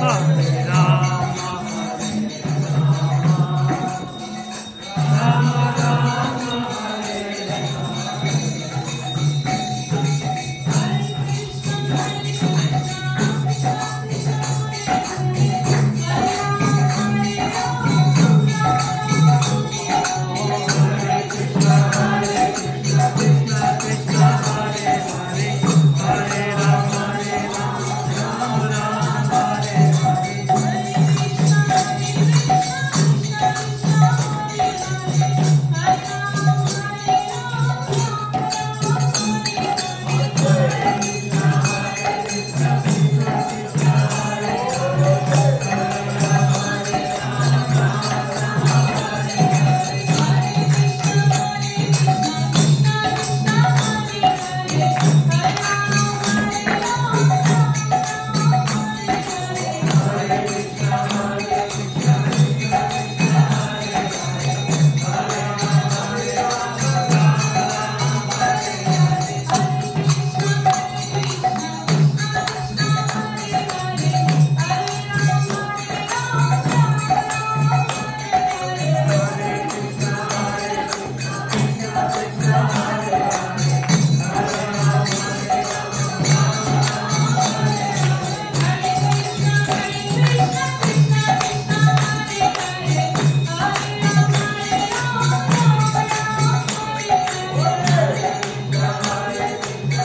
啊사 합.